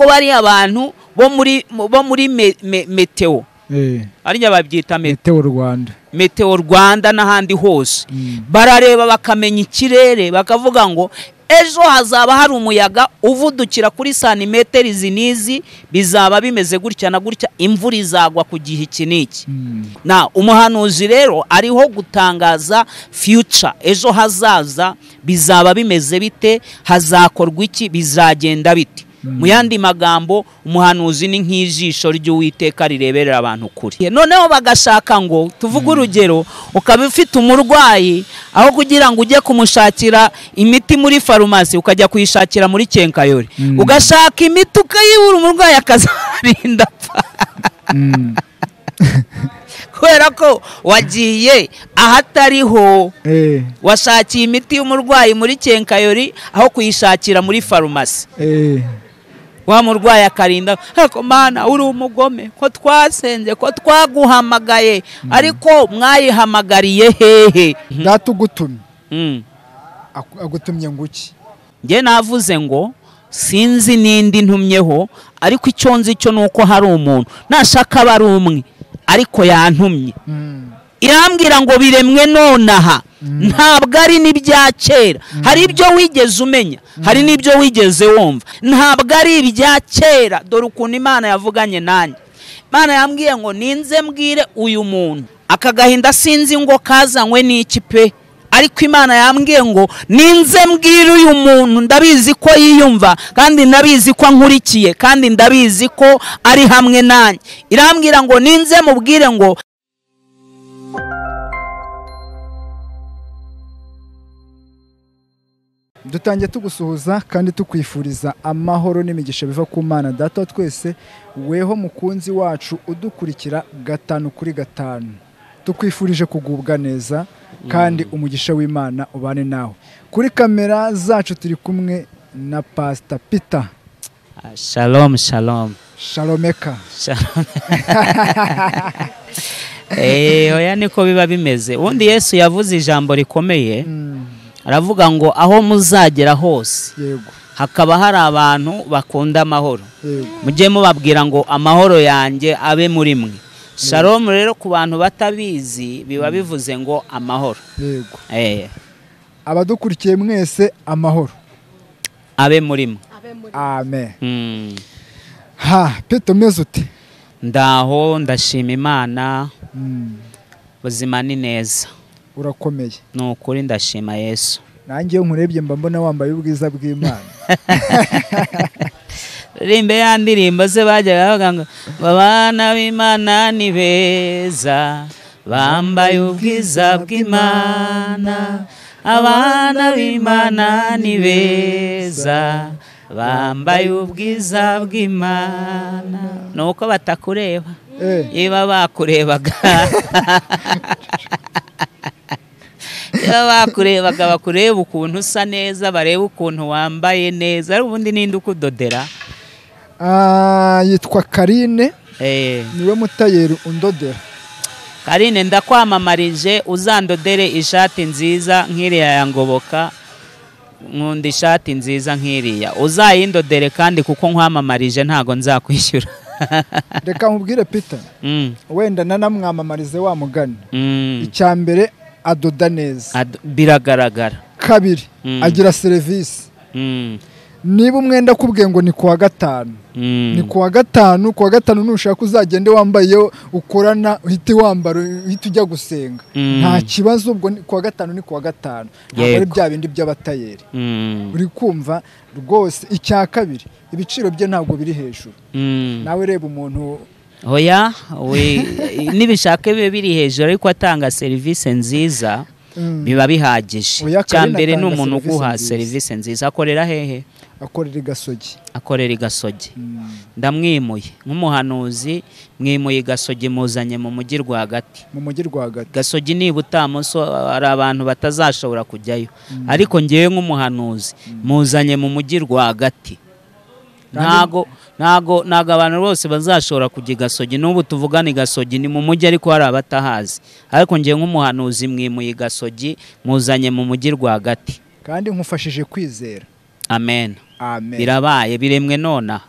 ko bari abantu bo muri bo muri me- me- meteo. Eh, ariya babyita me- meteo rwanda. Meteo rwanda n'ahandi hose. Mm. barareba bakamenya ikirere bakavuga ngo ejo hazaba hari umuyaga uvudukira kuri santimetero izi n'izi bizaba bimeze gutya na gutya imvura izagwa ku gihe iki n'iki. Mm. na umuhanuzi rero ariho gutangaza future ejo hazaza bizaba bimeze bite hazakorwa iki bizagenda bite. Mu yandi magambo umuhanuzi ni nk'ijisho ry'uwiteka rireberera abantu kure noneho bagashaka ngo tuvuge urugero ukaba ufite umurwayi aho kugira ngo ujye kumushakira imiti muri farumasi ukajya kuyishakira muri kenkayori. Mm. ugashaka imiti ukayibura umurwayi akazarinda. Apfa Mm. kubera ko wagiye ahatariho. Eh, washakiye imiti y'umurwayi muri kenkayori aho kuyishakira muri farumasi. Eh. Wa murwayi akarinda ariko mana uri umugome ko twasenze ko twaguhamagaye ariko mwayihamagariye hehe. Data ugutumye. Mm. aku- agutumye ngo iki? Njye navuze ngo sinzi n'indi ntumyeho ariko icyo nzi cyo ni uko hari umuntu. Nashaka aba ari umwe ariko yantumye. Irambwira ngo biremwe nonaha. Ntabwo ari n'ibya kera. Hari ibyo wigeze umenya hari n'ibyo wigeze wumva. Ntabwo ari ibya kera. Dore ukuntu imana yavuganye nanjye. Imana yambwiye ngo ninze mbwire uyu muntu. Aka gahinda sinzi ngo kazanywe n'iki pe? Ariko imana yambwiye ngo ninze mbwire uyu muntu. Ndabizi ko yiyumva kandi ndabizi ko ankurikiye kandi ndabizi ko ari hamwe nanjye. Irambwira ngo ninze mubwire ngo dutangiye tugusuhuza kandi tukwifuriza amahoro n'imigisha biva ku mana. Data twese weho mukunzi wacu udukurikira gatanu kuri gatanu. Tukwifurije kugubwa neza kandi umugisha w'imana ubane nawe. Kuri kamera zacu turi kumwe na pasita pita shalom shalom. Shalomeka. Shalom. Eh, oya niko biba bimeze. Ubundi yesu yavuze ijambo rikomeye. Mm, aravuga ngo aho muzagera hose. Yego. Hakaba hari abantu bakunda amahoro. Mujye mubabwira ngo amahoro yanjye abe muri mwe. Shalom rero ku bantu batabizi biba bivuze ngo amahoro. Yego. Eh, abadukurikiye mwese amahoro. Abe muri mwe. Amen. Mm. ha pita umeze ute ndaho ndashima imana. Ubuzima ni neza. Urakomeye. Ni ukuri ndashima yesu. Nanjye iyo nkurebye mba mbona wambaye ubwiza bw'imana. Rimbe ya ndirimbo ze bajyaga bavuga ngo abana b'imana ni beza bambaye ubwiza bw'imana. Abana b'imana ni beza bambaye ubwiza bw'imana. Ni uko batakureba. Eh, niba bakurebaga. niba bakurebaga bakureba ukuntu usa neza bareba ukuntu wambaye neza. Ari ubundi ninde ukudodera? Ah, yitwa karine. Eh, ni we mutayeri undodera. Karine ndakwamamarije uzandodere ishati nziza nk'iriya ya ngoboka nkunda ishati nziza nk'iriya. Uzayindodere kandi kuko nkwamamarije ntago nzakwishyura reka nkubwire pita Mm, wenda nanamwamamarize wa mugani. Mm. icya mbere adoda neza biragaragara. Kabiri Mm. agira serivisi Mm, niba umwenda akubwiye ngo ni kuwa gatanu. Mm. ni kuwa gatanu kuwa gatanu nushaka uzagende wambaye ukorana uhite wambara uhite ujya gusenga. Nta kibazo ubwo ni- kuwa gatanu ni kuwa gatanu. Ntabwo ari bya bindi by'abatayeri. Uri kumva rwose icya kabiri ibiciro bye ntabwo biri hejuru. Nawe reba umuntu oya we nibishaka bibe biri hejuru ariko atanga serivisi nziza mm, biba bihagije. Karine mbere ni umuntu uguha nziza. serivisi nziza. Akorera hehe? Akorera i gasogi. Akorera i gasogi. Mm, ndamwimuye nk'umuhanuzi mwimuye i gasogi muzanye mu mujyi rwagati. Mu mujyi rwagati. Gasogi niba utamuso hari abantu batazashobora kujyayo. Ariko ngewe nk'umuhanuzi muzanye mu mujyi rwagati. Ntago ntago ntago abantu bose bazashobora kujya i gasogi. N'ubu tuvugana i gasogi ni mu mujyi ariko hari abatahazi. Ariko ngewe nk'umuhanuzi mwimuye i gasogi muzanye mu mujyi rwagati. Kandi nkufashije kwizera. Amen. Amen. Birabaye biremwe nonaha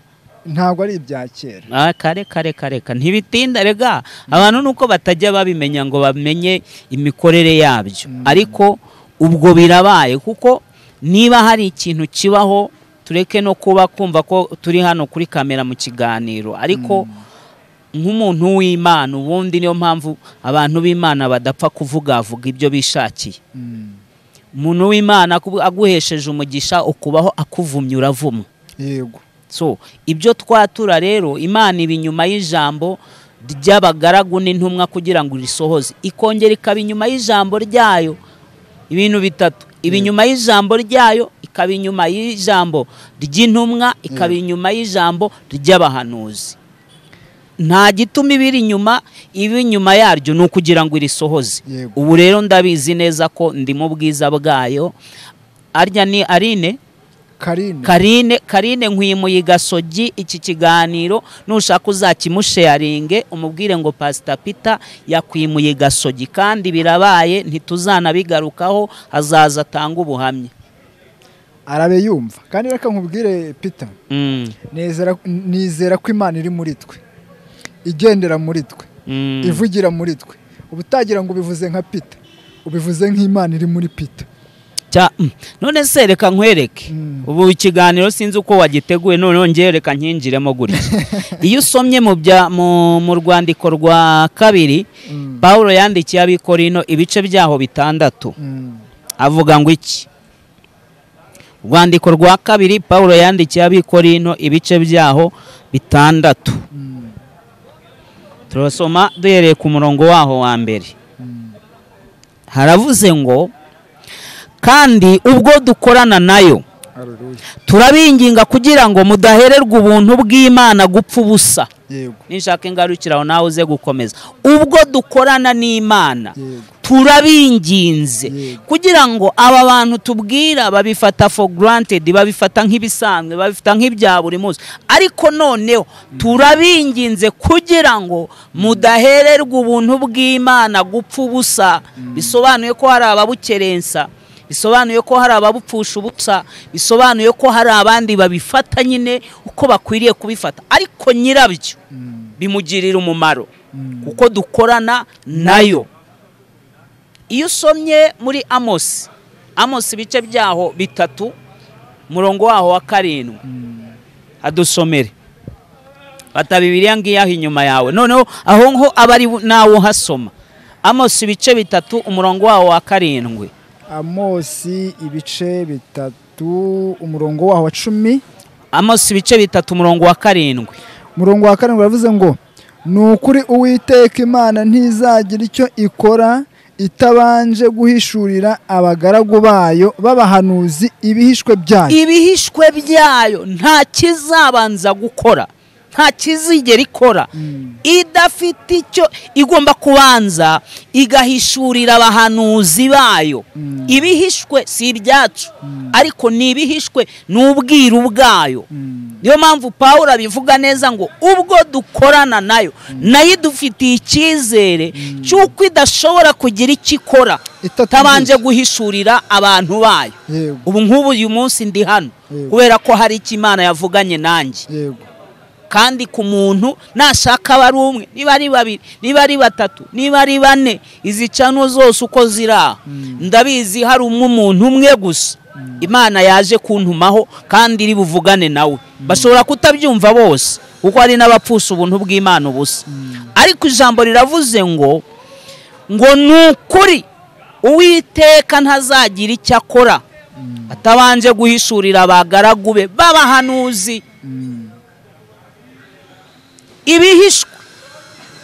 ntabwo ari ibya kera. Ah, kare kare kare kare. Ntibitinda rega. Abantu nuko batajya babimenya ngo bamenye imikorere yabyo. Ariko ubwo birabaye kuko niba hari ikintu kibaho tureke no kuba kumva ko turi hano kuri kamera mu kiganiro. Ariko nk'umuntu w'imana ubundi niyo mpamvu abantu b'imana badapfa kuvugavuga ibyo bishakiye. Mm. umuntu w'imana aguhesheje umugisha ukubaho akuvumye uravumwa yego. So ibyo twatura rero imana iba inyuma y'ijambo ry'abagaragu n'intumwa kugira ngo risohoze ikongera ikaba inyuma y'ijambo ryayo ibintu bitatu. Iba inyuma y'ijambo ryayo ikaba inyuma y'ijambo ry'intumwa ikaba inyuma y'ijambo ry'abahanuzi. Nta gituma ibiri inyuma iba inyuma yaryo ni ukugira ngo irisohoze. Ubu rero ndabizi neza ko ndi mu bwiza bwayo. Arya ni arine karine. Karine karine nkwimuye gasogi iki kiganiro nushaka uzakimusheyaringe umubwire ngo pasita pita yakwimuye gasogi kandi birabaye ntituzanabigarukaho hazaza atanga ubuhamya. Arabe yumva. Kandi reka nkubwire peter. Mm, nizera ko imana iri muri twe. Igendera muri twe. Mm. ivugira muri twe. Uba utagira ngo ubivuze nka peter. Ubivuze nk'imana iri muri mm. None se reka nkwereke Mm. ubu ikiganiro sinzi uko wagiteguye noneho ngewe reka nkinjiremo gutya iyo usomye mu bya- rwandiko rwa kabiri Mm. pawulo yandikiye abikorino ibice byaho bitandatu Mm. avuga ngo iki urwandiko rwa kabiri pawulo yandikiye abikorino ibice byaho bitandatu Mm. turasoma duhereye ku murongo waho wa mbere Mm. haravuze ngo kandi ubwo dukorana na yo. Turabinginga kugira ngo mudahererwa ubuntu bw'imana gupfa ubusa. Ninshaka ingarukiraho nawe uze gukomeza. Ubwo dukorana n'imana turabinginze. Kugira ngo aba bantu tubwira babifata for granted babifata nk'ibisanzwe babifata nk'ibya buri munsi. Ariko noneho turabinginze kugira ngo mudahererwa ubuntu bw'imana gupfa ubusa. Bisobanuye ko hari ababukerensa. Bisobanuye ko hari ababupfusha ubusa bisobanuye ko hari abandi babifata nyine uko bakwiriye kubifata. Ariko nyirabyo Mm. bimugirira umumaro Mm. kuko dukorana na yo. Iyo usomye muri amosi amosi ibice byaho bitatu umurongo waho wa karindwi. Hadusomere fata bibiriya ngiyo aho inyuma yawe. Noneho aho ngo aba ari nawe uhasoma. Amosi ibice bitatu umurongo waho wa karindwi. Amosi ibice bitatu umurongo waho wa cumi. Amosi ibice bitatu umurongo wa karindwi. Umurongo wa karindwi uravuze ngo ni ukuri uwiteka imana ntizagira icyo ikora itabanje guhishurira abagaragu bayo b'abahanuzi ibihishwe byayo. Ibihishwe byayo nta kizabanza gukora. Nta kizigera ikora. Idafite icyo igomba kubanza igahishurira abahanuzi bayo. Ibihishwe si ibyacu ariko ni ibihishwe ni ubwiru bwayo. Niyo mpamvu pawulo abivuga neza ngo ubwo dukorana na yo na yo idufitiye icyizere cy'uko idashobora kugira icyo ikora itabanje guhishurira abantu bayo. Ubu nk'ubu uyu munsi ndi hano kubera ko hari icyo imana yavuganye nanjye. Kandi ku muntu nashaka aba ari umwe. Niba ari babiri niba ari batatu niba ari bane izi cano zose uko ziri aha ndabizi hari umwe umuntu umwe gusa. Imana yaje kuntumaho kandi iri buvugane nawe. Bashobora kutabyumva bose kuko hari n'abapfusha ubuntu bw'imana ubusa. Ariko ijambo riravuze ngo ngo ni ukuri uwiteka ntazagira icyo akora. Atabanje guhishurira abagaragu be b'abahanuzi. Mm. Ibihishwe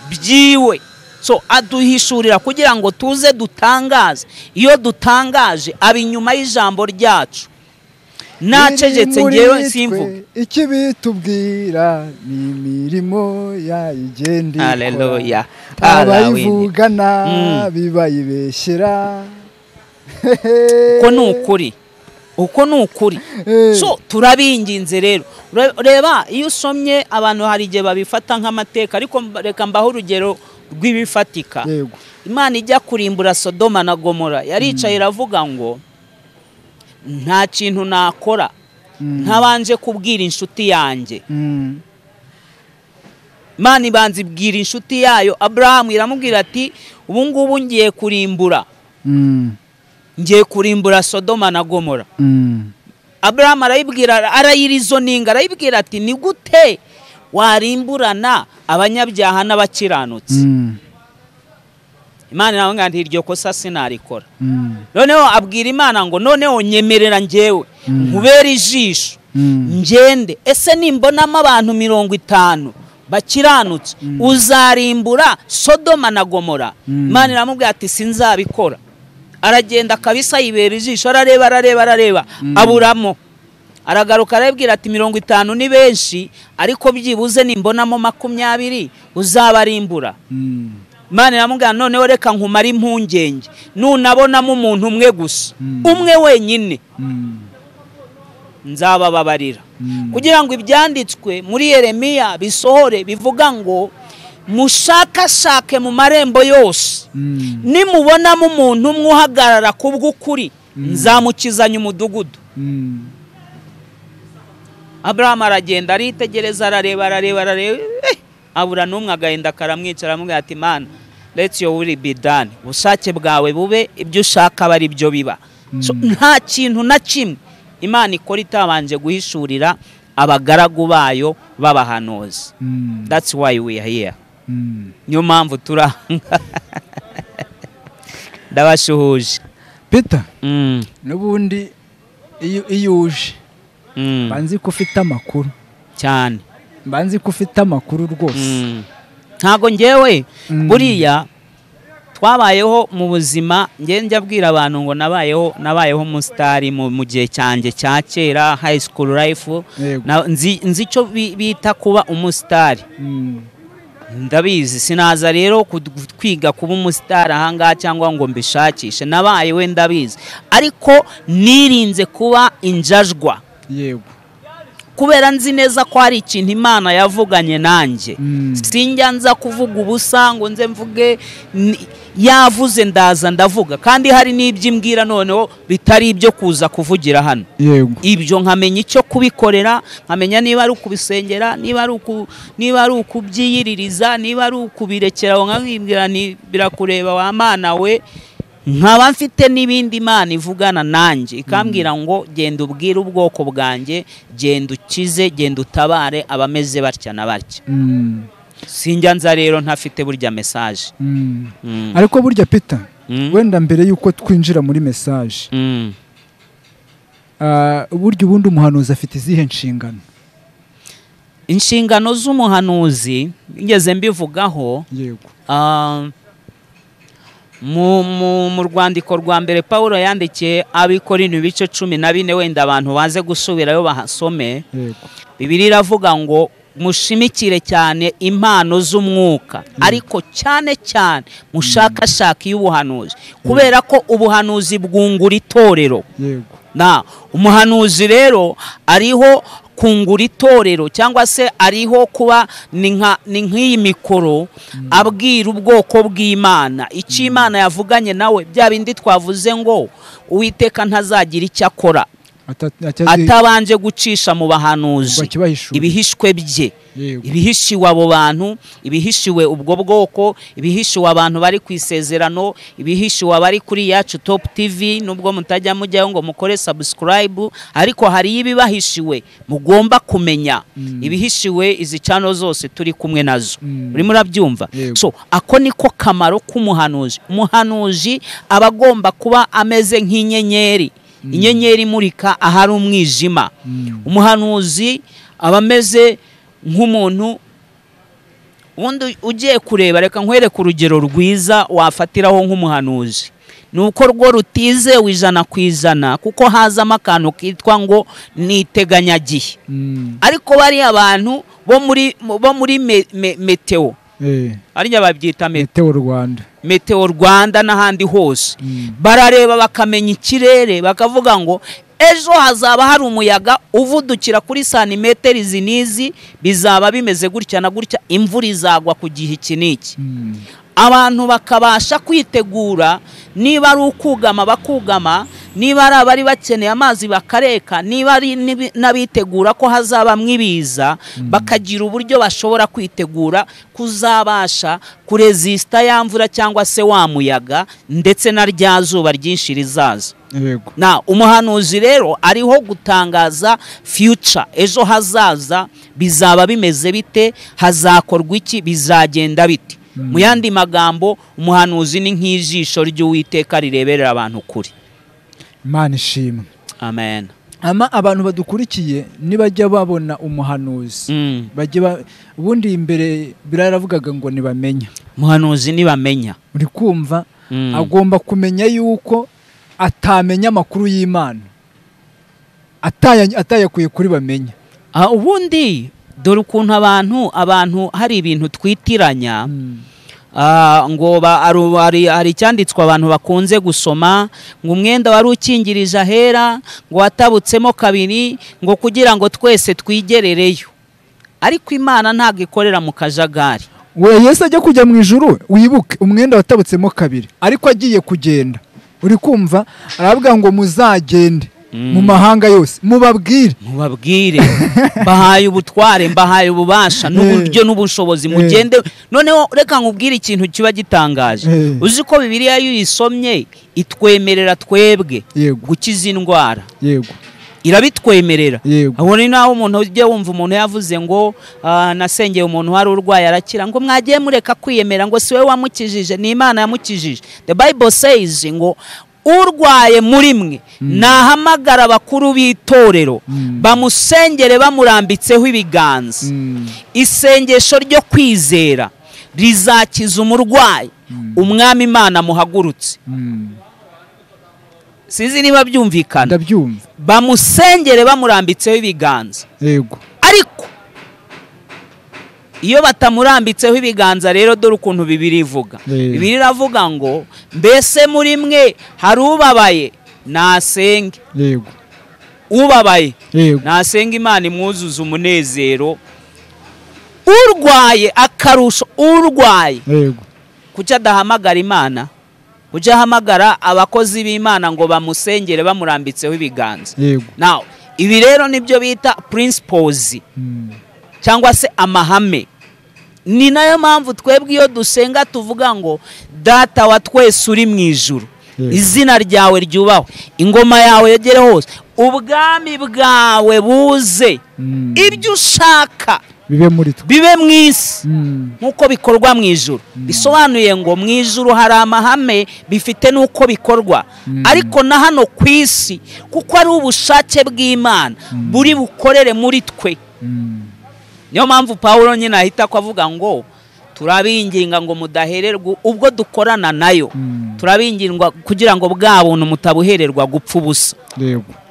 byiwe. So aduhishurira kugira ngo tuze dutangaze. Iyo dutangaje aba inyuma y'ijambo ryacu. Muri ngewe twe, simvuga. ikibitubwira ni imirimo yayigenda ikora. Haleluya. abayivugana Mm. uko ni ukuri uko ni ukuri Eh. so turabinginze rero. Reba iyo usomye abantu hari igihe babifata nk'amateka ariko reka mbaho urugero rw'ibifatika. Imana ijya kurimbura sodoma na gomora yaricaye iravuga ngo nta kintu nakora. Mm. ntabanje kubwira inshuti yanjye. Mm. imana ibanza ibwira inshuti yayo. Aburahamu iramubwira ati ubu ngubu ngiye kurimbura. Mm. Ngiye kurimbura sodoma na gomora. Mm. aburahamu arayibwira arayirizoninga arayibwira ati ni gute warimburana abanyabyaha n'abakiranutsi? Mm. imana iramubwira ati iryo kosa sinarikora. Mm. noneho abwira imana ngo noneho nyemerera njyewe nkubere ijisho ngende ese nimbonamo abantu mirongo itanu bakiranutse uzarimbura sodoma na gomora. Imana iramubwira ati sinzabikora. Aragenda kabisa yibera ijisho arareba arareba arareba aburamo aragaruka arabwira ati mirongo itanu ni benshi ariko byibuze nimbonamo makumyabiri uzabarimbura Mm. imana iramubwira noneho reka nkumare impungenge nunabonamo umuntu umwe gusa Mm. umwe wenyine Mm. nzabababarira Mm. kugira ngo ibyanditswe muri yeremiya bisohore bivuga ngo mushakashake mu marembo yose. Mm. nimubonamo umuntu umwe uhagarara ku bw'ukuri nzamukizanya umudugudu Mm. aburahamu aragenda aritegereza arareba arareba arareba. Eh, abura n'umwe agahinda karamwica aramubwira ati mana let's your will be done. Ubushake bwawe bube ibyo ushaka aba ari byo biba. So, nta kintu na kimwe. Imana ikora itabanje guhishurira abagaragu bayo b'abahanuzi. Mm. that's why we are here. Mm. Niyo mpamvu turanga. Ndabashuhuje. Peter Mm, n'ubundi iyo uje mm, mba nzi ko ufite amakuru. Cyane. Mba nzi ko ufite amakuru rwose. Mm. ntago ngewe. Mm. buriya twabayeho mu buzima njya abwira abantu ngo nabayeho nabayeho umusitari mu gihe cyanjye cya kera high school life. Yego. Na- nzi icyo bi- bita kuba umusitari Mm. Ndabizi sinaza rero kwiga kuba umusitari ahangaha cyangwa ngo mbishakishe. Nabaye we ndabizi. Ariko nirinze kuba injajwa. Yego. Kubera nzi neza ko hari ikintu imana yavuganye nanjye. Mm. sinjya nza kuvuga ubusa ngo nze mvuge yavuze ndaza ndavuga. Kandi hari n'ibyo imbwira noneho bitari ibyo kuza kuvugira hano. Ibyo nkamenya icyo kubikorera nkamenya niba ari ukubisengera niba ari uku niba ari ukubyiyiririza niba ari ukubirekera aho nkabibwira birakureba wa mana we? Nkaba mfite n'ibindi imana ivugana nanjye ikambwira ngo genda ubwire ubwoko bwanjye genda ukize genda utabare abameze batya na batya Mm. sinjya nza rero ntafite burya mesaje Mm. Mm. ariko burya Mm. wenda mbere y'uko twinjira muri mesaje Mm. ah, burya ubundi umuhanuzi afite izihe nshingano inshingano z'umuhanuzi ngeze mbivugaho yego Ah, mu rwandiko rwa mbere paul yandikiye abikorino ibice cumi na bine wenda abantu baze gusubirayo bahasome bibiri iravuga ngo mushimikire cyane impano z'umwuka. Ariko cyane cyane mushakashake iy'ubuhanuzi kubera ko ubuhanuzi bwungura itorero. Umuhanuzi rero ariho kungura itorero cyangwa se ariho kuba ni nk'iyi mikoro abwira ubwoko bw'imana. Icyo imana yavuganye nawe bya bindi twavuze ngo uwiteka ntazagira icyo akora. Atabanje gucisha mu bahanuzi. Ibihishwe bye. Ibihishiwe abo bantu ibihishiwe ubwo bwoko ibihishiwe abantu bari ku isezerano ibihishiwe abari kuri yacu top tv nubwo mutajya mujyaho ngo mukore subscribe ariko hari ibibahishiwe mugomba kumenya. Ibihishiwe izi cano zose turi kumwe na zo. Mm. urimo urabyumva so ako niko kamaro k'umuhanuzi. Umuhanuzi aba agomba kuba ameze nk'inyenyeri. Inyenyeri imurika ahari umwijima. Mm. umuhanuzi aba ameze nk'umuntu ubundi ugiye kureba reka nkwereke urugero rwiza wafatiraho nk'umuhanuzi. Ni uko rwo rutizewe ijana ku ijana kuko hazamo akantu kitwa ngo ni iteganyagihe Mm. ariko bariya abantu bo muri meteo. Eh, ariya babyita me- meteo rwanda. Meteo rwanda n'ahandi hose barareba bakamenya ikirere bakavuga ngo ejo hazaba hari umuyaga uvudukira kuri santimetero izi n'izi bizaba bimeze gutya na gutya imvura izagwa ku gihe iki n'iki Mm. abantu bakabasha kwitegura niba ari ukugama bakugama niba ari abari bakeneye amazi bakareka niba ari n'abitegura ko hazabamwo ibiza bakagira uburyo bashobora kwitegura kuzabasha kurezisita ya mvura cyangwa se wa muyaga ndetse na rya zuba ryinshi rizaza. Na umuhanuzi rero ariho gutangaza future ejo hazaza bizaba bimeze bite hazakorwa iki bizagenda bite mu yandi magambo umuhanuzi ni nk'ijisho ry'uwiteka rireberera abantu kuri. Imana ishimwe. Amen. Ama abantu badukurikiye nibajya babona umuhanuzi. Mm. ubundi imbere biraravugaga ngo ntibamenya umuhanuzi nibamenya. Uri kumva Mm. agomba kumenya yuko atamenya amakuru y'imana. Ataya- atayakuye kuri bamenya. Ah, ubundi dore ukuntu abantu abantu hari ibintu twitiranya. Ah, ngo ba- aru- hari icyanditswe abantu bakunze gusoma ngo umwenda wari ukingirije ahera ngo watabutsemo kabiri ngo kugira ngo twese twigerereyo. Ariko imana ntabwo ikorera mu kajagari. Yesu ajya kujya mu ijuru wibuke umwenda watabutsemo kabiri. Ariko agiye kugenda. Uri kumva? Aravuga ngo muzagende. Mu mahanga yose. Mubabwire. Mubabwire. Mbahaye ubutware mbahaye ububasha n'uburyo n'ubushobozi mugende noneho reka nkubwire ikintu kiba gitangaje. Eh. uzi ko bibiliya iyo uyisomye itwemerera twebwe gukiza indwara. Yego. Irabitwemerera. Aho ni naho umuntu ujya wumva umuntu yavuze ngo ah, nasengeye umuntu wari urwaye arakira. Ngo mwagiye mureka kwiyemera ngo si we wamukijije ni imana yamukijije. The bible says ngo urwaye muri mwe. Nahamagara abakuru b'itorero. Mm. bamusengere bamurambitseho ibiganza. Mm. isengesho ryo kwizera rizakiza umurwayi. Umwami imana muhagurutse. Mm. sinzi niba byumvikana. Bamusengere bamurambitseho ibiganza. Yego. Iyo batamurambitseho ibiganza rero dore ukuntu bibiri ivuga. Bibiri iravuga ngo mbese muri mwe hari ubabaye? Nasenge. Yego. Ubabaye? Yego. Nasenga imana imwuzuza umunezero. Urwaye akarusho urwaye. Yego. Kuki adahamagara imana? Kuki ahamagara abakozi b'imana ngo bamusengere bamurambitseho ibiganza? Yego. Nawe ibi rero ni byo bita principles Mm. cyangwa se amahame. Ni na yo mpamvu twebwe iyo dusenga tuvuga ngo data wa twese uri mu ijuru. Yes. izina ryawe ryubahwe. Ingoma yawe yegere hose. Ubwami bwawe buze. Mm. ibyo ushaka bibe muri twe. bibe mu isi. Mm. nk'uko bikorwa mu ijuru. Bisobanuye ngo mu ijuru hari amahame bifite n'uko bikorwa. Ariko na hano ku isi kuko ari ubushake bw'imana. Buri bukorere muri twe. Niyo mpamvu paul nyine ahita ko avuga ngo turabinginga ngo mudahererwa ubwo dukorana na yo. Mm. turabingingwa kugira ngo bwa buntu mutabuhererwa gupfa ubusa.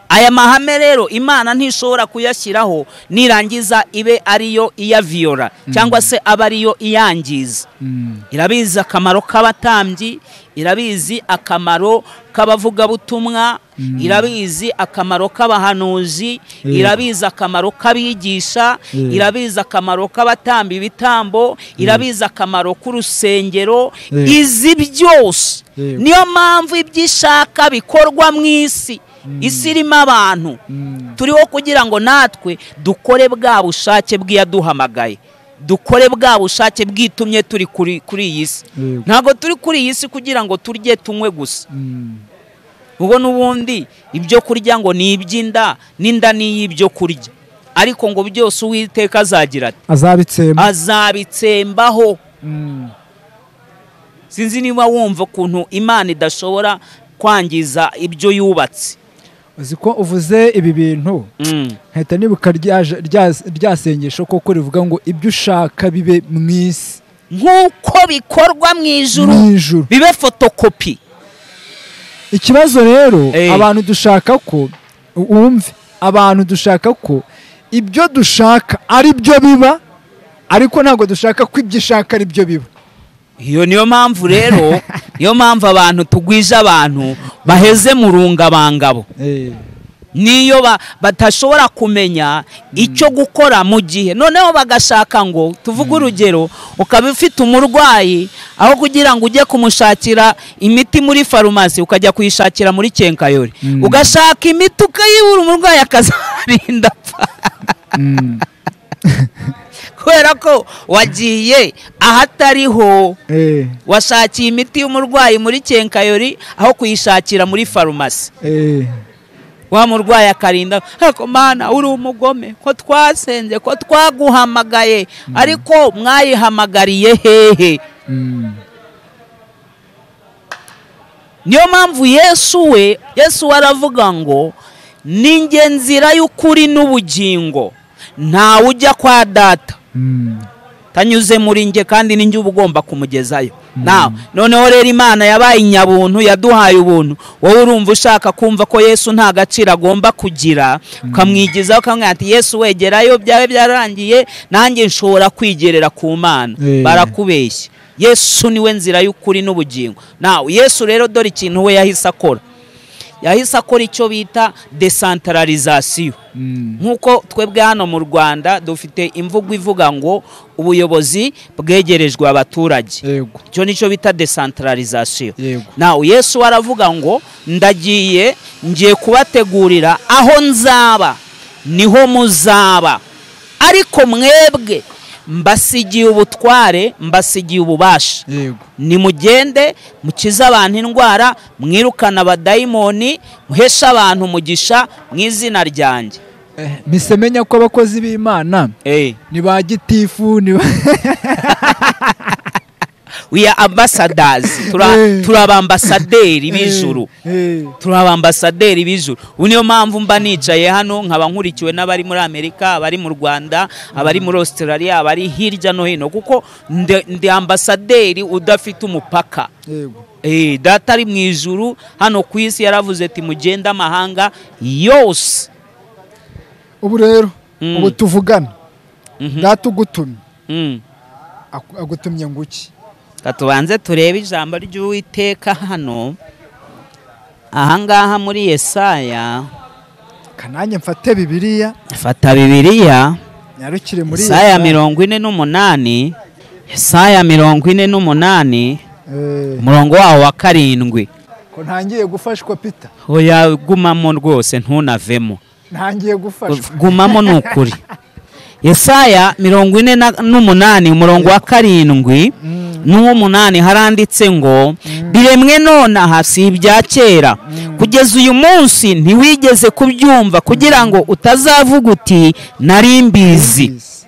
Aya mahame rero imana ntishobora kuyashyiraho nirangiza ibe ariyo iyaviyora cyangwa se abe ariyo iyangiza. Mm. irabizi akamaro k'abatambyi irabizi akamaro k'abavugabutumwa irabizi akamaro k'abahanuzi Yego. irabizi akamaro k'abigisha Yego. irabizi akamaro k'abatamba ibitambo irabizi akamaro k'urusengero izi byose. Niyo mpamvu ibyo ishaka bikorwa mu isi. Isi irimo abantu. Mm. turiho kugira ngo natwe dukore bwa bushake bw'iyaduhamagaye. Dukore bwa bushake bwitumye turi kuri iyi si. Ntabwo turi kuri iyi si kugira ngo turye tunywe gusa. Mm. ubwo n'ubundi ibyo kurya ngo ni iby'inda n'inda ni iy'ibyo kurya. Ariko ngo byose uwiteka azagira ati azabitsemba azabitsembaho. Mm. sinzi niba wumva ukuntu imana idashobora kwangiza ibyo yubatse. Uzi ko uvuze ibi bintu? Mm. nkahita nibuka rya sengesho koko rivuga ngo ibyo ushaka bibe mu isi. Nk'uko bikorwa mu ijuru bibe fotokopi. Ikibazo rero abantu dushaka ko wumve abantu dushaka ko ibyo dushaka ari byo biba ariko ntabwo dushaka ko ibyo ushaka ari byo biba. Iyo niyo mpamvu rero niyo mpamvu abantu tugwije abantu baheze mu rungabangabo. Niyo ba- batashobora kumenya icyo gukora mu gihe. Noneho bagashaka ngo tuvuge urugero ukaba ufite umurwayi aho kugira ngo ujye kumushakira imiti muri farumasi ukajya kuyishakira muri kenkayori. Mm. ugashaka imiti ukayibura umurwayi akazarinda. Apfa. kubera ko wagiye ahatariho Eh, washakiye imiti y'umurwayi muri kenkayori aho kuyishakira muri farumasi eh. wa murwayi akarinda ariko mana uri umugome ko twasenze ko twaguhamagaye ariko mwayihamagariye hehe Mm. niyo mpamvu yesu we yesu we aravuga ngo ni nzira y'ukuri n'ubugingo ntawe ujya kwa data Mm. Tanyuze muri njye kandi ni njye uba ugomba kumugezayo. Nawe noneho rero imana yabaye inyabuntu yaduhaye ubuntu. Wowe urumva ushaka kumva ko yesu nta gaciro agomba kugira ukamwigizaho ukamubwira ati yesu wegerayo byawe byararangiye nanjye nshobora kwigerera ku mana. Eh. barakubeshya. Yesu ni we nzira y'ukuri n'ubugingo. Nawe yesu rero dore ikintu we yahise akora. Yahise akora icyo bita desantaralizasiyo Mm. nk'uko twebwe hano mu rwanda dufite imvugo ivuga ngo ubuyobozi bwegerejwe abaturage. Icyo ni cyo bita desantaralizasiyo nawe yesu aravuga ngo ndagiye ngiye kubategurira aho nzaba ni ho muzaba. Ariko mwebwe mbasigiye ubutware mbasigiye ububasha. Nimugende mukize abantu indwara mwirukane abadayimoni muheshe abantu umugisha mu izina ryanjye. Eh, mise menya ko abakozi b'imana Eh. ni ba gitifu ni ba we are ambassadors. Tura Eh. turi abambasaderi b'ijuru Eh, turi abambasaderi b'ijuru ubu niyo mpamvu mba nicaye hano nkaba nkurikiwe n'abari muri amerika abari mu rwanda abari muri australia abari hirya no hino. Kuko ndi ambasaderi udafite umupaka. Eh, data ari mu ijuru. Hano ku isi yaravuze ati mugende amahanga yose. Ubu rero Mm. ubu tuvugana Mhm. data ugutumye Mm. agutumye ngo Reka tubanze turebe ijambo ry'uwiteka hano. Ahangaha muri yesaya. Kanange mfate bibiliya. Fata bibiliya. Nyarukire muri yesaya mirongo ine n'umunani. Yesaya mirongo ine n'umunani. Eh, umurongo wawo wa karindwi. Ko ntangiye gufashwa pita oya gumamo rwose ntunavemo. Ntangiye gufashwa. Gumamo ni ukuri. Yesaya mirongo ine na- n'umunani umurongo wa karindwi. Mm, n'uw'umunani haranditse ngo biremwe nonaha si ibya kera. Kugeza uyu munsi ntiwigeze kubyumva kugira ngo utazavuga uti nari mbizi Mbizi.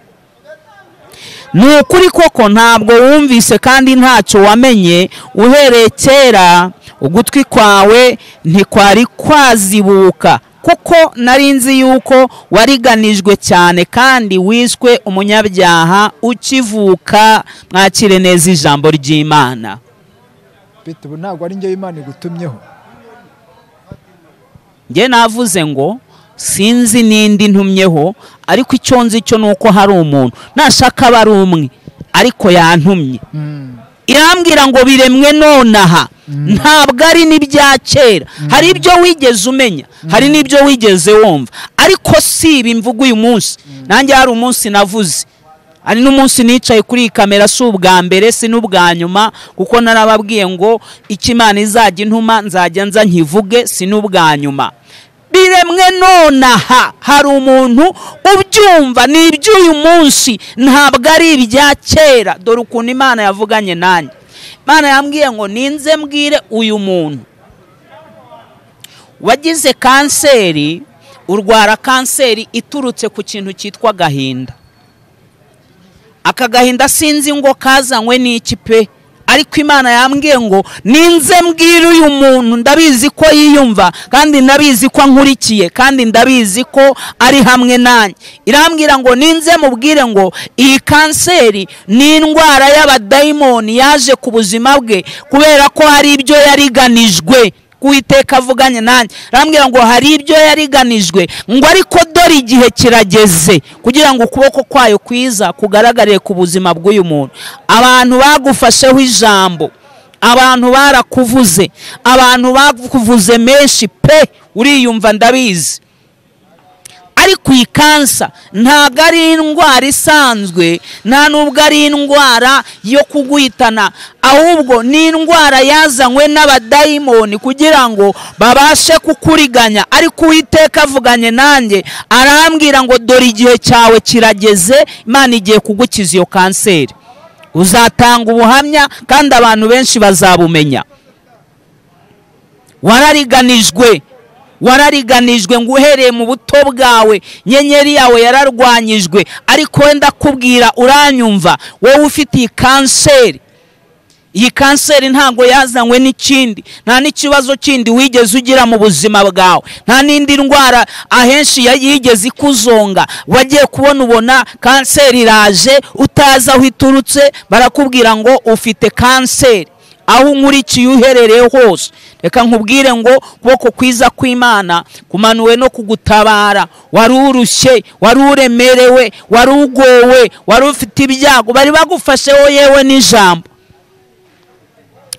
ni ukuri koko ntabwo wumvise kandi ntacyo wamenye. Uhereye kera ugutwi kwawe ntikwari kwazibuka. Kuko nari nzi yuko wariganijwe cyane kandi wiswe umunyabyaha ukivuka mwakire neza ijambo ry'imana. Ubu ntabwo ari njyewe imana igutumyeho. Njye navuze ngo sinzi n'indi ntumyeho ariko icyo nzi cyo ni uko hari umuntu. Nashaka aba ari umwe ariko yantumye. Mm, irambwira ngo biremwe nonaha. Ntabwo ari n'ibya kera. Hari ibyo wigeze umenya hari n'ibyo wigeze wumva. Ariko si ibi mvuga uyu munsi. Nanjye hari umunsi navuze. Hari n'umunsi nicaye kuri iyi kamera si ubwa mbere si n'ubwa nyuma kuko narababwiye ngo icyo imana izajya intuma nzajya nza nkivuge si n'ubwa nyuma. Biremwe nonaha hari umuntu ubyumva ni iby'uyu munsi ntabwo ari ibya kera. Dore ukuntu imana yavuganye nanjye. Imana yambwiye ngo ninze mbwire uyu muntu. Wagize kanseri urwara kanseri iturutse ku kintu cyitwa agahinda. Aka gahinda sinzi ngo kazanywe n'iki pe? Ariko imana yambwiye ngo ninze mbwire uyu muntu ndabizi ko yiyumva kandi ndabizi ko ankurikiye kandi ndabizi ko ari hamwe nanjye. Irambwira ngo ninze mubwire ngo iyi kanseri ni indwara y'abadayimoni yaje ku buzima bwe kubera ko hari ibyo yariganijwe. Kuwiteka avuganye nanjye. Arambwira ngo hari ibyo yariganijwe ngo ariko dore igihe kirageze. Kugira ngo ukuboko kwayo kwiza kugaragarire ku buzima bw'uyu muntu. Abantu bagufasheho ijambo. Abantu barakuvuze. Abantu bakuvuze menshi. Pe! Uriyumva ndabizi. Ariko iyi kansa ntabwo ari indwara isanzwe nta nubwo ari indwara yo kuguhitana ahubwo ni indwara yazanywe n'abadayimoni kugira ngo babashe kukuriganya. Ariko uwiteka avuganye nanjye arambwira ngo dore igihe cyawe kirageze imana igiye kugukiza iyo kanseri. Uzatanga ubuhamya kandi abantu benshi bazabumenya. Warariganijwe. Warariganijwe ngo uhereye mu buto bwawe nyenyeri yawe yararwanyijwe ariko wenda kubwira uranyumva wowe ufite iyi kanseri. Iyi kanseri ntabwo yazanywe n'ikindi nta n'ikibazo kindi wigeze ugira mu buzima bwawe. Nta n'indi ndwara ahenshi yigeze ikuzonga. Wagiye kubona ubona kanseri iraje utazi aho iturutse barakubwira ngo ufite kanseri. Aho unkurikiye uherereye hose. Reka nkubwire ngo kuboko kwiza kw'imana kumanuwe no kugutabara. Wari urushye wari uremerewe wari ugowe wari ufite ibyago bari bagufasheho yewe n'ijambo.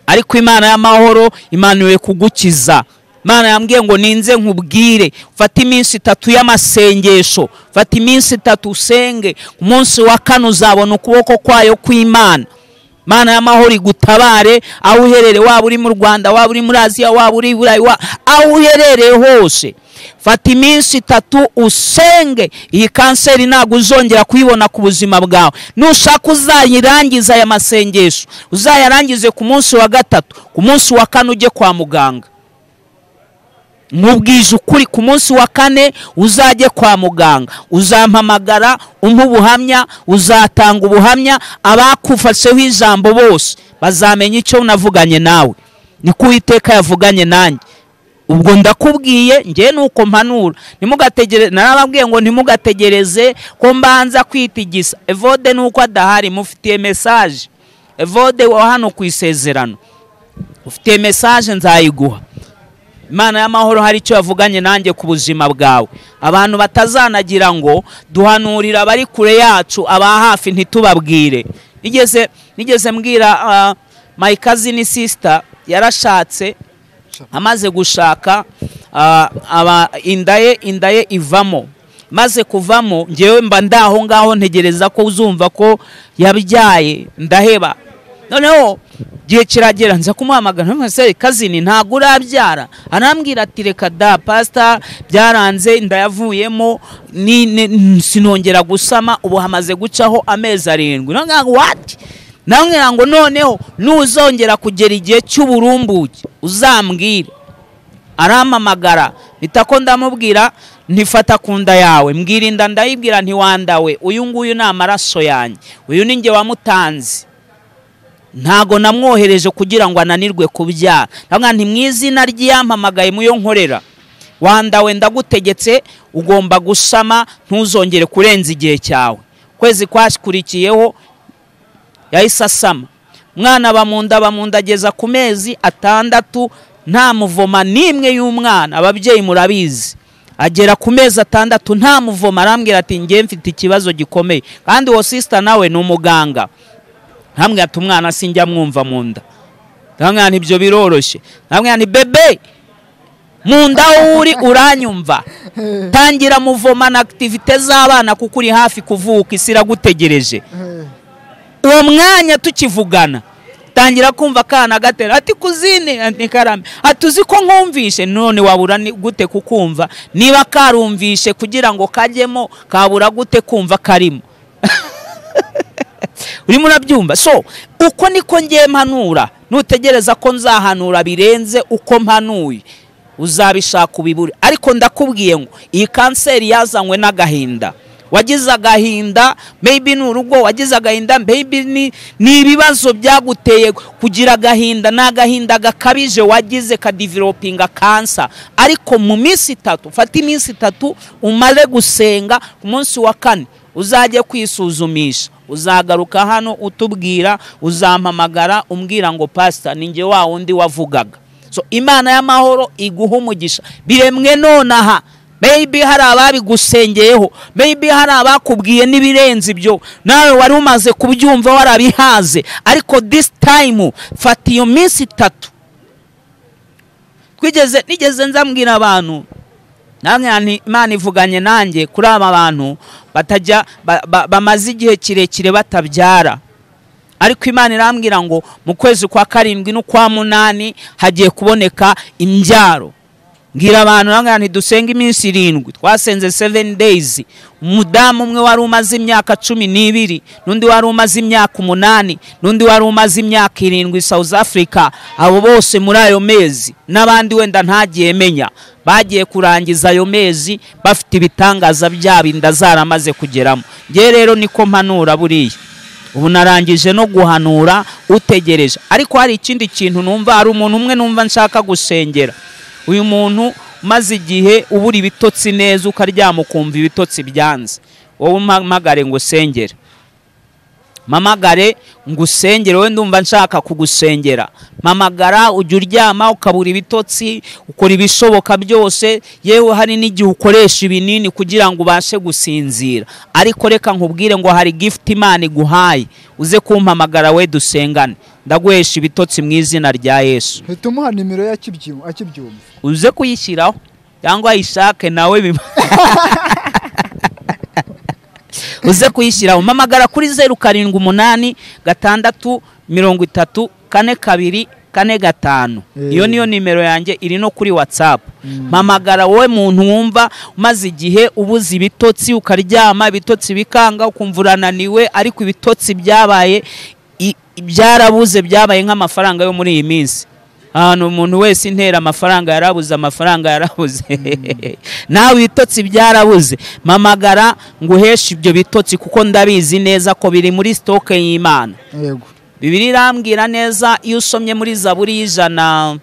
Ariko imana y'amahoro imanuwe kugukiza. Imana yambwiye ngo ninze nkubwire fata iminsi itatu y'amasengesho fata iminsi itatu usenge ku munsi wa kane uzabona ukuboko kwayo kw'imana. Imana y'amahoro igutabare aho uherereye waba uri mu rwanda waba uri muri aziya waba uri burayi aho uherereye hose. Fata iminsi itatu usenge iyi kanseri ntabwo uzongera kuyibona ku buzima bwawe. Nushaka uzayirangiza aya masengesho. Uzayarangize ku munsi wa gatatu ku munsi wa kane ujye kwa muganga. Nkubwije ukuri ku munsi wa kane uzajye kwa muganga. Uzampamagara umpe ubuhamya uzatanga ubuhamya. Abakufasheho ijambo bose bazamenya icyo navuganye nawe. Niko uwiteka yavuganye nanjye. Ubwo ndakubwiye ngewe nuko mpanura. Ntimugategereze narababwiye ngo ntimugategereze ko mbanza kwitigisa evode nuko adahari mufitiye mesaje evode wa hano ku isezerano. Ufitiye mesaje nzayiguha. Imana y'amahoro hari icyo yavuganye nanjye ku buzima bwawe. Abantu batazanagira ngo duhanurira abari kure yacu aba hafi ntitubabwire. Nigeze mbwira my cousin sister yarashatse amaze gushaka inda ye inda ye ivamo. Maze kuvamo ngewe mba ndaho ngaho ntegereza ko uzumva ko yabyaye. Ndaheba. Noneho igihe kiragera nza kumuhamagara. Ntumusore kazini ntabwo urabyara? Arambwira ati reka da pasita byaranze ndayavuyemo sinongera gusama. Ubu hamaze gucaho amezi arindwi. Wati namwira ngo noneho nuzongera kugera igihe cy'uburumbuke. Uzambwire. Arampamagara bita ko ndamubwira ntifata ku nda yawe. Mbwira inda ndayibwira ntiwandawe uyu nguyu ni amaraso yanjye. Uyu ni nge wamutanze. Ntago namwohereje kugira ngo ananirwe kubyara ntabwo nti mu izina ry'iyampamagaye muyo nkorera. Wandawe ndagutegetse ugomba gusama ntuzongere kurenza igihe cyawe. Kwezi kwakurikiyeho yahise asama. Umwana bamunda bamunda ageza ku mezi atandatu nta muvoma n'imwe y'umwana. Ababyeyi murabizi. Agera ku mezi atandatu nta muvoma. Arambwira ati ngewe mfite ikibazo gikomeye. Kandi uwo sisita nawe ni umuganga. Ntamwe ati umwana sinjya mwumva mu nda. Ntamwe ibyo biroroshye. Ntamwe ni bebe mu nda uri uranyumva. Tangira muvoma na akitivite z'abana kuko uri hafi kuvuka isi iragutegereje. Uwo mwanya tukivugana tangira kumva akana gatera ati kuzine ntikarame ati uzi ko nkumvishe? None wabura gute kukumva? Niba karumvishe kugira ngo kajyemo kabura gute kumva karimo? urimo urabyumva so uko niko ngiye mpanura nutegereza ko nzahanura birenze uko mpanuye. Uzabishaka ubibure. Ariko ndakubwiye ngo iyi kanseri yazanywe n'agahinda. Wagize agahinda maybe ni urugo wagize agahinda maybe ni ibibazo byaguteye kugira agahinda ni agahinda gakabije wagize kadivelopinga kansa ariko mu minsi itatu fata iminsi itatu umare gusenga ku munsi wa kane. Uzajye kwisuzumisha. Uzagaruka hano utubwira uzampamagara umbwira ngo pasita ninjye wa wundi wavugaga. So imana y'amahoro iguha umugisha. Biremwe nonaha. Maybe hari ababigusengeyeho. Maybe hari abakubwiye n'ibirenze ibyo. Nawe wari umaze kubyumva warabihaze. Ariko this time fata iyo minsi itatu. Twigeze nigeze nzambwira abantu imana ivuganye nanjye kuri aba bantu batajya ba- ba- bamaze igihe kirekire batabyara. Ariko imana irambwira ngo mu kwezi kwa karindwi n'ukwa munani hagiye kuboneka imbyaro. Mbwira abantu ntidusenge iminsi irindwi. Twasenze seven days. Umudamu umwe wari umaze imyaka cumi n'ibiri n'undi wari umaze imyaka umunani n'undi wari umaze imyaka irindwi south africa. Abo bose muri ayo mezi n'abandi wenda ntagiye menya. Bagiye kurangiza ayo mezi bafite ibitangaza byabo inda zaramaze kugeramo ngewe rero niko mpanura buriya. Ubu narangije no guhanura utegereje. Ariko hari ikindi kintu numva hari umuntu umwe numva nshaka gusengera. Uyu muntu umaze igihe ubura ibitotsi neza ukaryama ukumva ibitotsi byanze. Wowe umpamagare ngo usengere mpamagare ngo usengere wowe ndumva nshaka kugusengera. Mpamagara ujya uryama ukabura ibitotsi ukora ibishoboka byose yewe hari n'igihe ukoresha ibinini kugira ngo ubashe gusinzira. Ariko reka nkubwire ngo hari gifuti imana iguhaye uze kumpamagara we dusengane. Ndaguhesha ibitotsi mu izina rya yesu. Hita umuha nimero ye akibyu- akibyumva. Uze kuyishyiraho cyangwa ayishake nawe biba uze kuyishyiraho. Mpamagara kuri zeru karindwi umunani gatandatu mirongo itatu kane kabiri kane gatanu. Eh. iyo niyo nimero yanjye iri no kuri watsapu mpamagara wowe muntu wumva umaze igihe ubuze ibitotsi ukaryama ibitotsi bikanga ukumva urananiwe ariko ibitotsi byabaye byarabuze byabaye nk'amafaranga yo muri iyi minsi. Ahantu umuntu wese intera amafaranga yarabuze amafaranga yarabuze. Nawe ibitotsi byarabuze. Mpamagara ngo uheshe ibyo bitotsi kuko ndabizi neza ko biri muri sitoke y'imana. Bibiri irambwira neza iyo usomye muri zaburi y'ijana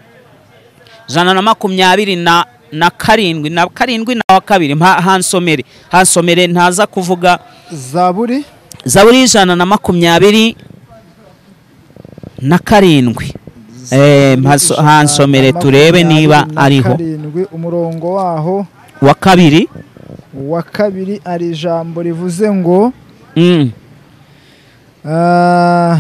ijana na makumyabiri na na karindwi na karindwi na wa kabiri. Hansomere. Hansomere ntaza kuvuga. Zaburi? Zaburi y'ijana na makumyabiri na karindwi. Eh, hansomere turebe niba ariho. Umurongo waho. Wa kabiri? Wa kabiri ari ijambo rivuze ngo Mm. ah,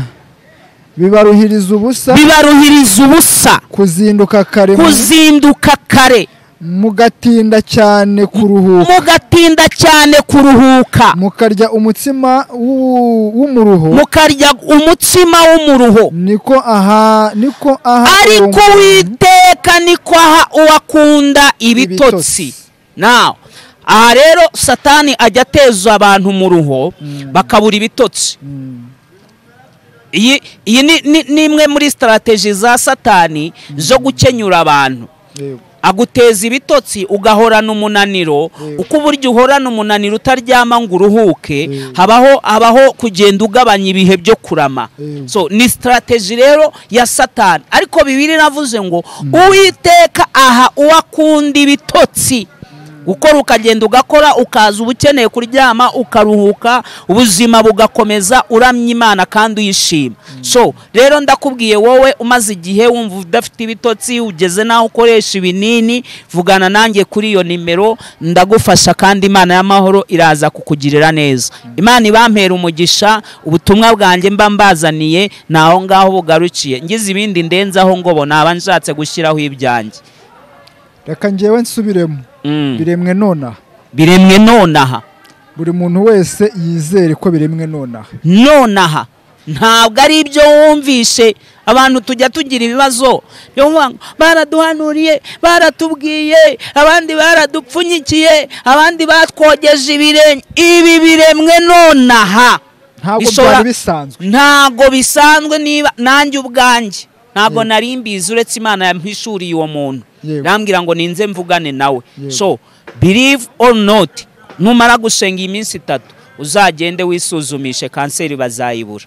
bibaruhiriza ubusa. Bibaruhiriza ubusa. Kuzinduka kare kuzinduka kare. Mugatinda cyane kuruhuka. Mugatinda cyane kuruhuka. Mukarya umutsima w'u- w'umuruho. Mukarya umutsima w'umuruho. Niko aha niko aha ariko witeka niko aha uwakunda ibitotsi. Nawe aha rero satani ajya ateza abantu mu ruho bakabura ibitotsi. Mm, iyi ni- imwe muri sitarategi za satani zo gukenyura abantu. Aguteza ibitotsi ugahorana umunaniro uko uburyo uhorana umunaniro utaryama ngo uruhuke habaho habaho kugenda ugabanya ibihe byo kurama. So ni sitarategi rero ya satani. Ariko bibiri iravuze ngo uwiteka aha uwakunda ibitotsi. Gukora ukagenda ugakora ukaza uba ukeneye kuryama ukaruhuka ubuzima bugakomeza uramya imana kandi uyishima. So rero ndakubwiye wowe umaze igihe wumva udafite ibitotsi ugeze n'aho ukoresha ibinini vugana nanjye kuri iyo nimero ndagufasha kandi imana y'amahoro iraza kukugirira neza. Imana ibampera umugisha ubutumwa bwanjye mba mbazaniye ni aho ngaho bugarukiye. Ngize ibindi ndenzaho ngo bo naba nshatse gushyiraho ibyanjye. Reka ngewe nsubiremo. Mm. biremwe nonaha. Biremwe nonaha. Buri muntu wese yizere ko biremwe nonaha. Nonaha. Ntabwo ari ibyo wumvishe. Abantu tujya tugira ibibazo. Baraduhanuriye baratubwiye abandi baradupfunyikiye abandi batwogeje ibirenge ibi biremwe nonaha. Ntabwo Bishobora- byari bisanzwe. Ntabwo bisanzwe niba nanjye ubwanjye. Ntabwo nari mbizi uretse imana yampishuriye uwo muntu. Rambwira ngo ninze mvugane nawe. So believe or not numara gusenga iyi minsi itatu uzagende wisuzumishe kanseri bazayibura.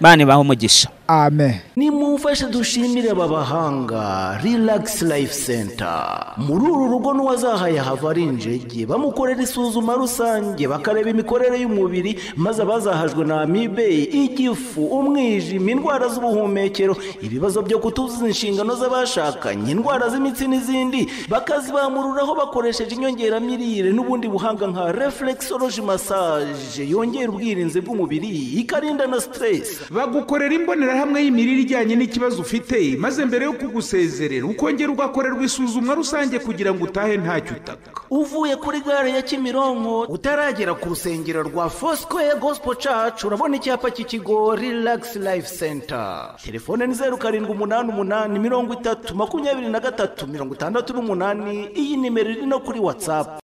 Bane baho umugisha. Amen. Nimumfashe dushimire aba bahanga relax life center. Muri uru rugo n'uwazahaye hava ari injege bamukorera isuzuma rusange bakareba imikorere y'umubiri maze abazahajwe na amibe igifu umwijima indwara z'ubuhumekero ibibazo byo kutuzuza inshingano z'abashakanye indwara z'imitsi n'izindi bakazibamururaho bakoresheje inyongeramirire n'ubundi buhanga nka reflexology massage. Yongera ubwirinzi bw'umubiri ikarinda na stress. Bagukorera imbonerahamwe imbonerahamwe y'imirire ijyanye n'ikibazo ufite maze mbere yo kugusezerera ukongera ugakorerwa isuzumwa rusange kugira ngo utahe ntacyo utaka. Uvuye kuri gare ya kimironko utaragera ku rusengero rwa fosikoye gosipo cacu urabona icyapa cy'ikigo rilagisi layifu senta telefone ni zeru karindwi umunani umunani mirongo itatu makumyabiri na gatatu mirongo itandatu n'umunani iyi nimero iri no kuri watsapu